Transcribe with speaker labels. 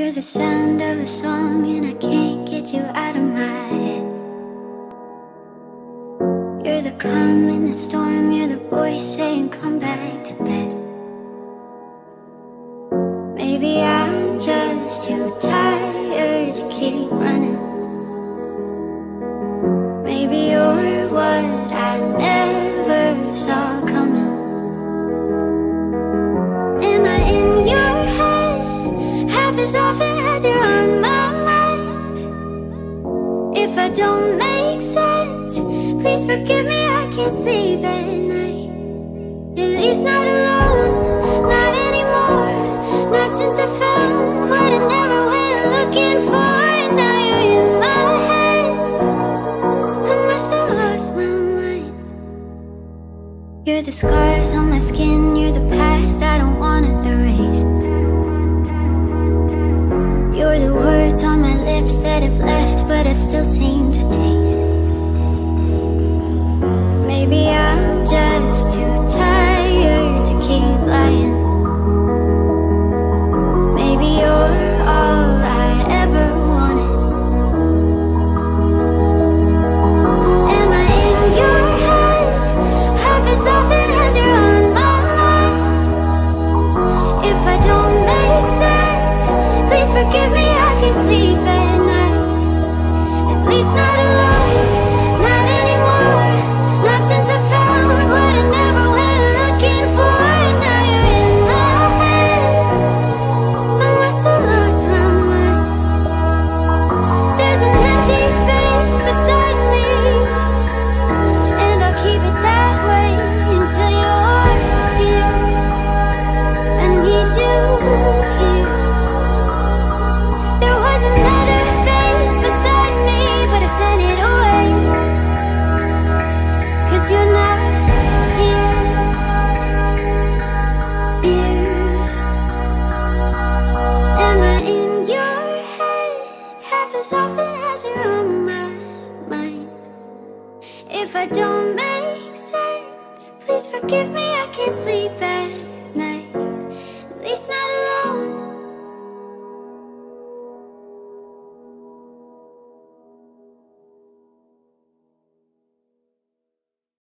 Speaker 1: You're the sound of a song and I can't get you out of my head. You're the calm in the storm, you're the voice saying don't make sense, please forgive me, I can't sleep at night. At least not alone, not anymore. Not since I found what I never went looking for. Now you're in my head. I must have lost my mind. You're the scars on my skin, you're the past I don't wanna erase. You're the words on my lips that have left but I still seem as you're on my mind? If I don't make sense, please forgive me, I can't sleep at.